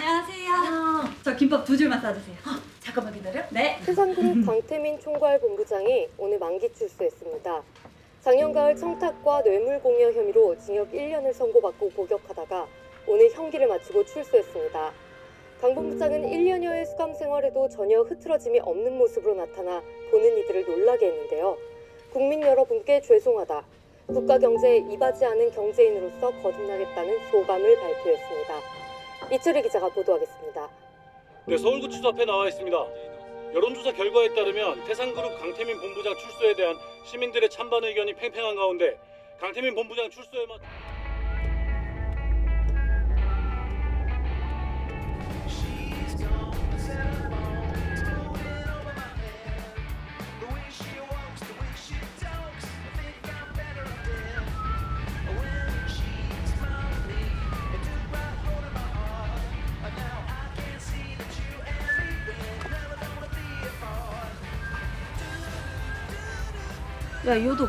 안녕하세요. 저 김밥 두 줄만 싸주세요. 잠깐만 기다려. 네. 해상그룹 강태민 총괄 본부장이 오늘 만기 출소했습니다. 작년 가을 청탁과 뇌물 공여 혐의로 징역 1년을 선고받고 복역하다가 오늘 형기를 마치고 출소했습니다. 강 본부장은 1년여의 수감 생활에도 전혀 흐트러짐이 없는 모습으로 나타나 보는 이들을 놀라게 했는데요. 국민 여러분께 죄송하다. 국가 경제에 이바지 않은 경제인으로서 거듭나겠다는 소감을 발표했습니다. 이철희 기자가 보도하겠습니다. 네, 서울구치소 앞에 나와 있습니다. 여론조사 결과에 따르면 태산그룹 강태민 본부장 출소에 대한 시민들의 찬반 의견이 팽팽한 가운데 강태민 본부장 출소에 맞 야 요도.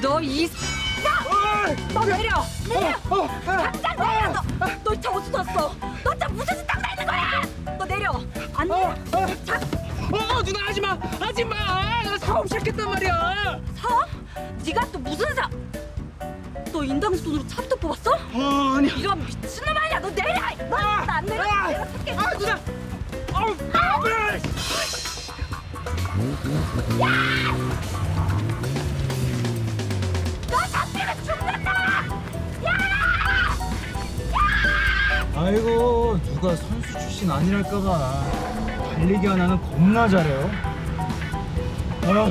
너이 너 내려. 내려. 당장 내려. 너. 너차 어디서 왔어? 너 차 무슨 짓 당나 있는 거야? 너 내려. 안 내려. 자, 어 누나 하지마 하지마 나 사업 시작했단 말이야 사? 네가 또 무슨 사? 너 인당 돈으로 차부터 뽑았어? 어 아니야 이런 미친놈 아니야. 너 내려. 너 안 내려. 아이고 누가 선수 출신 아니랄까봐 달리기 하나는 겁나 잘해요. 어?